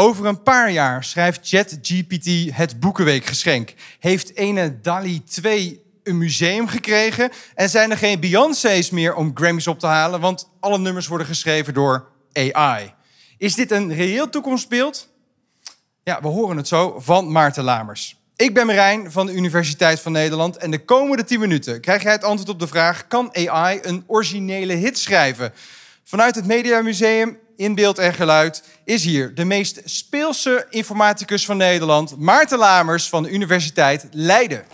Over een paar jaar schrijft ChatGPT het Boekenweekgeschenk. Heeft ene DALI 2 een museum gekregen en zijn er geen Beyoncé's meer om Grammys op te halen, want alle nummers worden geschreven door AI. Is dit een reëel toekomstbeeld? Ja, we horen het zo van Maarten Lamers. Ik ben Marijn van de Universiteit van Nederland en de komende 10 minuten krijg jij het antwoord op de vraag: kan AI een originele hit schrijven? Vanuit het Mediamuseum in beeld en geluid is hier de meest speelse informaticus van Nederland, Maarten Lamers van de Universiteit Leiden.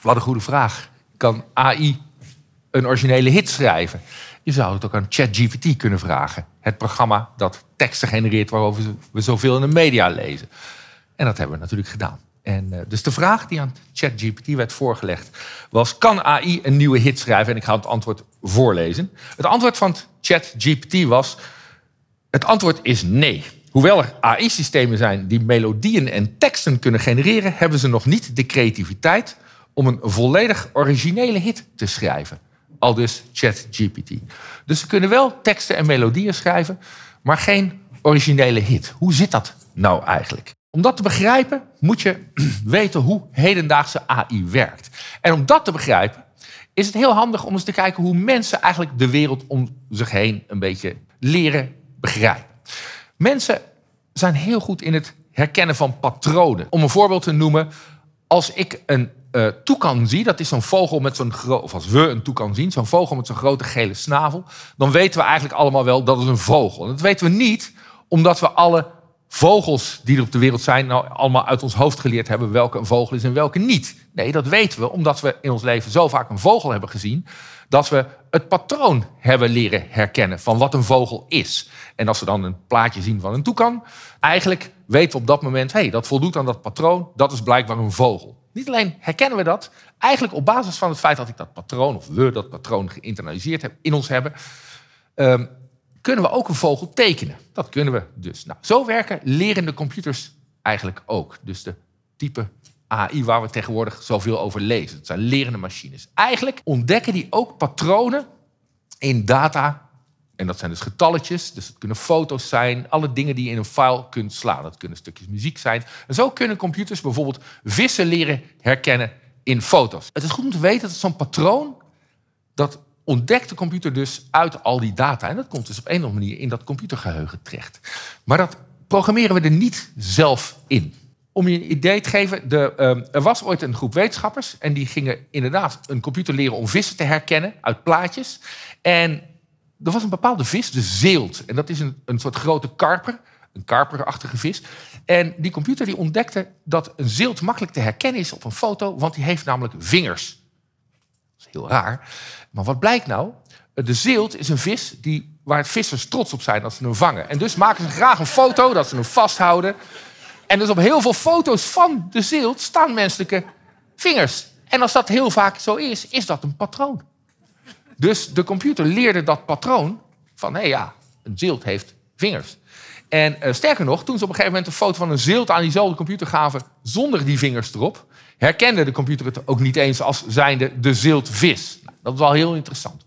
Wat een goede vraag. Kan AI een originele hit schrijven? Je zou het ook aan ChatGPT kunnen vragen. Het programma dat teksten genereert waarover we zoveel in de media lezen. En dat hebben we natuurlijk gedaan. En, uh, dus de vraag die aan ChatGPT werd voorgelegd was: kan AI een nieuwe hit schrijven? En ik ga het antwoord voorlezen. Het antwoord van ChatGPT was: het antwoord is nee. Hoewel er AI-systemen zijn die melodieën en teksten kunnen genereren, hebben ze nog niet de creativiteit om een volledig originele hit te schrijven. Al dus ChatGPT. Dus ze kunnen wel teksten en melodieën schrijven, maar geen originele hit. Hoe zit dat nou eigenlijk? Om dat te begrijpen moet je weten hoe hedendaagse AI werkt. En om dat te begrijpen is het heel handig om eens te kijken hoe mensen eigenlijk de wereld om zich heen een beetje leren begrijpen. Mensen zijn heel goed in het herkennen van patronen. Om een voorbeeld te noemen, als ik een uh, toekan zie, dat is zo'n vogel met zo'n grote, of als we een toekan zien, zo'n vogel met zo'n grote gele snavel, dan weten we eigenlijk allemaal wel dat het een vogel. En dat weten we niet omdat we alle vogels die er op de wereld zijn, nou allemaal uit ons hoofd geleerd hebben welke een vogel is en welke niet. Nee, dat weten we omdat we in ons leven zo vaak een vogel hebben gezien, dat we het patroon hebben leren herkennen van wat een vogel is. En als we dan een plaatje zien van een toekan, eigenlijk weten we op dat moment, hey, dat voldoet aan dat patroon, dat is blijkbaar een vogel. Niet alleen herkennen we dat, eigenlijk op basis van het feit dat ik dat patroon, of we dat patroon geïnternaliseerd hebben, in ons hebben, um, kunnen we ook een vogel tekenen. Dat kunnen we dus. Nou, zo werken lerende computers eigenlijk ook. Dus de type AI waar we tegenwoordig zoveel over lezen. Het zijn lerende machines. Eigenlijk ontdekken die ook patronen in data. En dat zijn dus getalletjes, dus het kunnen foto's zijn, alle dingen die je in een file kunt slaan. Dat kunnen stukjes muziek zijn. En zo kunnen computers bijvoorbeeld vissen leren herkennen in foto's. Het is goed om te weten dat zo'n patroon, dat ontdekt de computer dus uit al die data. En dat komt dus op een of andere manier in dat computergeheugen terecht. Maar dat programmeren we er niet zelf in. Om je een idee te geven, de, uh, er was ooit een groep wetenschappers... en die gingen inderdaad een computer leren om vissen te herkennen uit plaatjes. En er was een bepaalde vis, de zeelt. En dat is een, een soort grote karper, een karperachtige vis. En die computer die ontdekte dat een zeelt makkelijk te herkennen is op een foto... want die heeft namelijk vingers. Heel raar. Maar wat blijkt nou? De zeelt is een vis die, waar vissers trots op zijn als ze hem vangen. En dus maken ze graag een foto dat ze hem vasthouden. En dus op heel veel foto's van de zeelt staan menselijke vingers. En als dat heel vaak zo is, is dat een patroon. Dus de computer leerde dat patroon van, hé ja, een zeelt heeft vingers. En uh, sterker nog, toen ze op een gegeven moment een foto van een zeelt aan diezelfde computer gaven zonder die vingers erop, herkende de computer het ook niet eens als zijnde de zeeltvis. Nou, dat is wel heel interessant.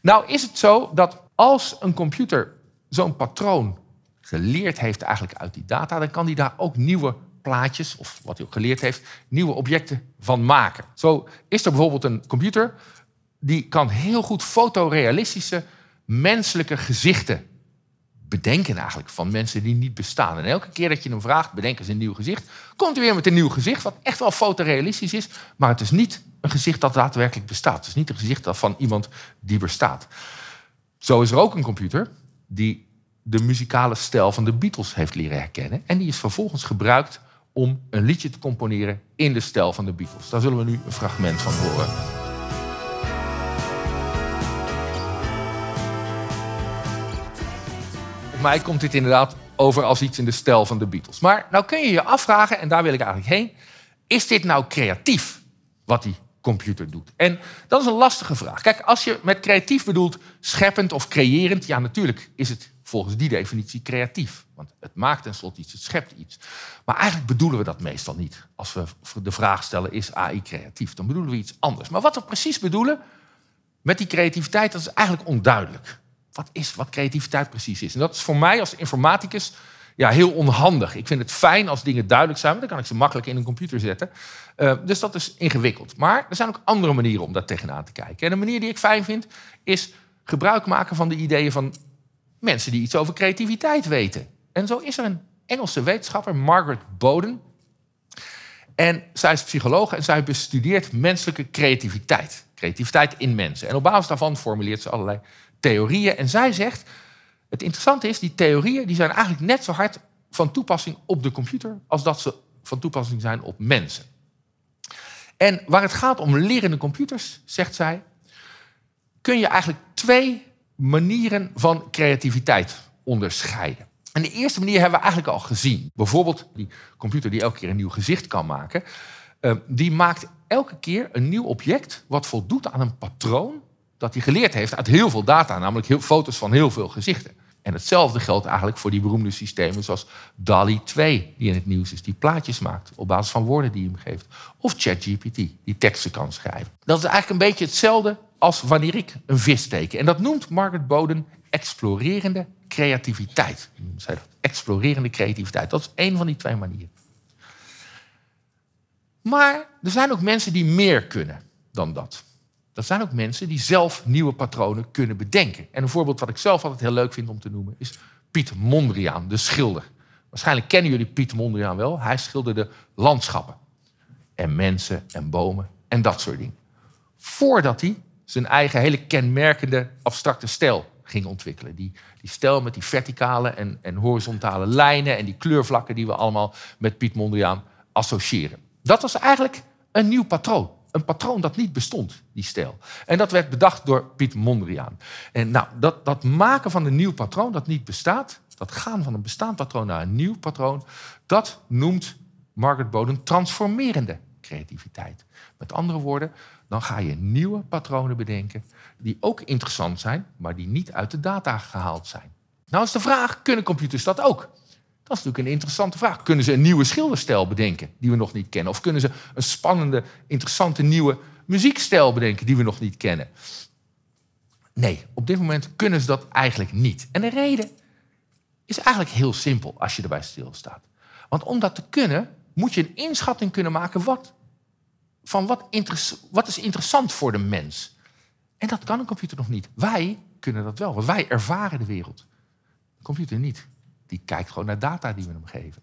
Nou is het zo dat als een computer zo'n patroon geleerd heeft eigenlijk uit die data, dan kan die daar ook nieuwe plaatjes, of wat hij ook geleerd heeft, nieuwe objecten van maken. Zo is er bijvoorbeeld een computer die kan heel goed fotorealistische menselijke gezichten bedenken eigenlijk van mensen die niet bestaan. En elke keer dat je hem vraagt, bedenk eens een nieuw gezicht, komt hij weer met een nieuw gezicht, wat echt wel fotorealistisch is, maar het is niet een gezicht dat daadwerkelijk bestaat. Het is niet een gezicht van iemand die bestaat. Zo is er ook een computer die de muzikale stijl van de Beatles heeft leren herkennen. En die is vervolgens gebruikt om een liedje te componeren in de stijl van de Beatles. Daar zullen we nu een fragment van horen. Mij komt dit inderdaad over als iets in de stijl van de Beatles. Maar nou kun je je afvragen, en daar wil ik eigenlijk heen... is dit nou creatief, wat die computer doet? En dat is een lastige vraag. Kijk, als je met creatief bedoelt scheppend of creërend... ja, natuurlijk is het volgens die definitie creatief. Want het maakt tenslotte iets, het schept iets. Maar eigenlijk bedoelen we dat meestal niet. Als we de vraag stellen, is AI creatief? Dan bedoelen we iets anders. Maar wat we precies bedoelen met die creativiteit, dat is eigenlijk onduidelijk. Wat is wat creativiteit precies is? En dat is voor mij als informaticus ja, heel onhandig. Ik vind het fijn als dingen duidelijk zijn, dan kan ik ze makkelijk in een computer zetten. Uh, dus dat is ingewikkeld. Maar er zijn ook andere manieren om daar tegenaan te kijken. En een manier die ik fijn vind, is gebruik maken van de ideeën van mensen die iets over creativiteit weten. En zo is er een Engelse wetenschapper, Margaret Boden. En zij is psycholoog en zij bestudeert menselijke creativiteit. Creativiteit in mensen. En op basis daarvan formuleert ze allerlei theorieën. En zij zegt, het interessante is, die theorieën die zijn eigenlijk net zo hard van toepassing op de computer als dat ze van toepassing zijn op mensen. En waar het gaat om lerende computers, zegt zij, kun je eigenlijk twee manieren van creativiteit onderscheiden. En de eerste manier hebben we eigenlijk al gezien. Bijvoorbeeld die computer die elke keer een nieuw gezicht kan maken. Uh, die maakt elke keer een nieuw object wat voldoet aan een patroon dat hij geleerd heeft uit heel veel data, namelijk heel, foto's van heel veel gezichten. En hetzelfde geldt eigenlijk voor die beroemde systemen zoals DALI 2, die in het nieuws is, die plaatjes maakt op basis van woorden die hem geeft. Of ChatGPT, die teksten kan schrijven. Dat is eigenlijk een beetje hetzelfde als wanneer ik een vis teken. En dat noemt Margaret Boden explorerende creativiteit. Zij dat, explorerende creativiteit. Dat is één van die twee manieren. Maar er zijn ook mensen die meer kunnen dan dat. Dat zijn ook mensen die zelf nieuwe patronen kunnen bedenken. En een voorbeeld wat ik zelf altijd heel leuk vind om te noemen is Piet Mondriaan, de schilder. Waarschijnlijk kennen jullie Piet Mondriaan wel. Hij schilderde landschappen. En mensen en bomen en dat soort dingen. Voordat hij zijn eigen hele kenmerkende abstracte stijl ging ontwikkelen. Die, die stijl met die verticale en, en horizontale lijnen en die kleurvlakken die we allemaal met Piet Mondriaan associëren. Dat was eigenlijk een nieuw patroon. Een patroon dat niet bestond, die stijl. En dat werd bedacht door Piet Mondriaan. En nou, dat, dat maken van een nieuw patroon dat niet bestaat, dat gaan van een bestaand patroon naar een nieuw patroon, dat noemt Margaret Boden transformerende creativiteit. Met andere woorden, dan ga je nieuwe patronen bedenken die ook interessant zijn, maar die niet uit de data gehaald zijn. Nou is de vraag, kunnen computers dat ook? Dat is natuurlijk een interessante vraag. Kunnen ze een nieuwe schilderstijl bedenken die we nog niet kennen? Of kunnen ze een spannende, interessante nieuwe muziekstijl bedenken die we nog niet kennen? Nee, op dit moment kunnen ze dat eigenlijk niet. En de reden is eigenlijk heel simpel als je erbij stilstaat. Want om dat te kunnen, moet je een inschatting kunnen maken wat, van wat, wat is interessant voor de mens. En dat kan een computer nog niet. Wij kunnen dat wel, want wij ervaren de wereld. De computer niet. Die kijkt gewoon naar data die we hem geven.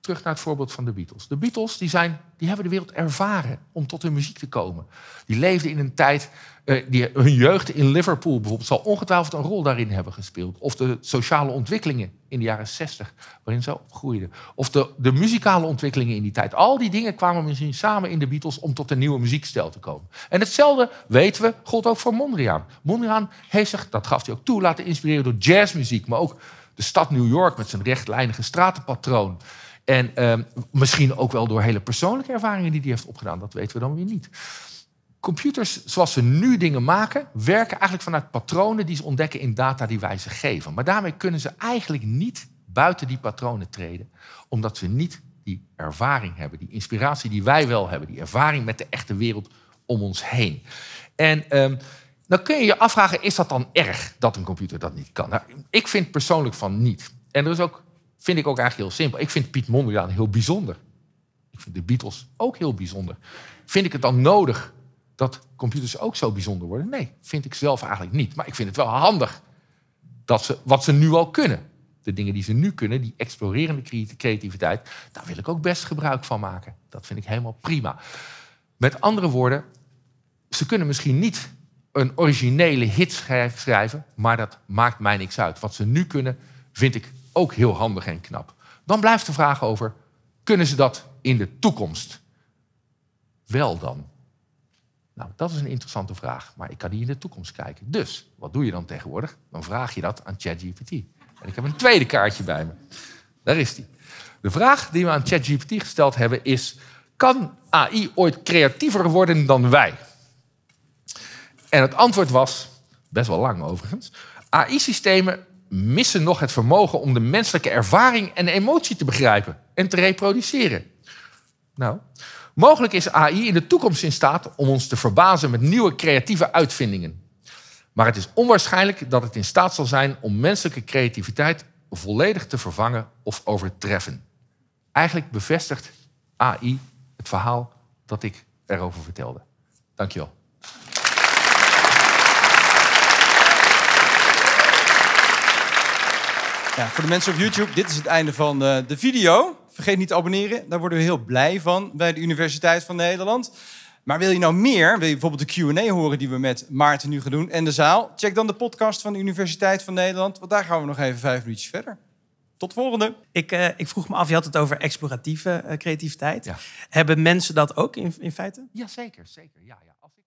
Terug naar het voorbeeld van de Beatles. De Beatles die zijn, die hebben de wereld ervaren om tot hun muziek te komen. Die leefden in een tijd, eh, die, hun jeugd in Liverpool bijvoorbeeld zal ongetwijfeld een rol daarin hebben gespeeld. Of de sociale ontwikkelingen in de jaren 60, waarin ze opgroeiden. Of de, de muzikale ontwikkelingen in die tijd. Al die dingen kwamen misschien samen in de Beatles om tot een nieuwe muziekstijl te komen. En hetzelfde weten we, gold ook voor Mondriaan. Mondriaan heeft zich, dat gaf hij ook toe, laten inspireren door jazzmuziek, maar ook de stad New York met zijn rechtlijnige stratenpatroon. En ehm, misschien ook wel door hele persoonlijke ervaringen die hij heeft opgedaan. Dat weten we dan weer niet. Computers zoals ze nu dingen maken, werken eigenlijk vanuit patronen die ze ontdekken in data die wij ze geven. Maar daarmee kunnen ze eigenlijk niet buiten die patronen treden, omdat ze niet die ervaring hebben, die inspiratie die wij wel hebben, die ervaring met de echte wereld om ons heen. En ehm, dan kun je je afvragen, is dat dan erg dat een computer dat niet kan? Nou, ik vind persoonlijk van niet. En dat is ook, vind ik ook eigenlijk heel simpel. Ik vind Piet Mondriaan heel bijzonder. Ik vind de Beatles ook heel bijzonder. Vind ik het dan nodig dat computers ook zo bijzonder worden? Nee, vind ik zelf eigenlijk niet. Maar ik vind het wel handig dat ze, wat ze nu al kunnen. De dingen die ze nu kunnen, die explorerende creativiteit, daar wil ik ook best gebruik van maken. Dat vind ik helemaal prima. Met andere woorden, ze kunnen misschien niet een originele hit schrijven, maar dat maakt mij niks uit. Wat ze nu kunnen, vind ik ook heel handig en knap. Dan blijft de vraag over, kunnen ze dat in de toekomst? Wel dan? Nou, dat is een interessante vraag, maar ik kan niet in de toekomst kijken. Dus, wat doe je dan tegenwoordig? Dan vraag je dat aan ChatGPT. En ik heb een tweede kaartje bij me. Daar is die. De vraag die we aan ChatGPT gesteld hebben is... kan AI ooit creatiever worden dan wij? En het antwoord was, best wel lang overigens, AI-systemen missen nog het vermogen om de menselijke ervaring en emotie te begrijpen en te reproduceren. Nou, mogelijk is AI in de toekomst in staat om ons te verbazen met nieuwe creatieve uitvindingen. Maar het is onwaarschijnlijk dat het in staat zal zijn om menselijke creativiteit volledig te vervangen of overtreffen. Eigenlijk bevestigt AI het verhaal dat ik erover vertelde. Dankjewel. Ja, voor de mensen op YouTube, dit is het einde van de, eh, de video. Vergeet niet te abonneren, daar worden we heel blij van bij de Universiteit van Nederland. Maar wil je nou meer, wil je bijvoorbeeld de Q&A horen die we met Maarten nu gaan doen en de zaal? Check dan de podcast van de Universiteit van Nederland, want daar gaan we nog even vijf minuutjes verder. Tot volgende. Ik, uh, ik vroeg me af, je had het over exploratieve uh, creativiteit. Ja. Hebben mensen dat ook in, in feite? Ja, zeker. zeker. Ja, ja. Als ik...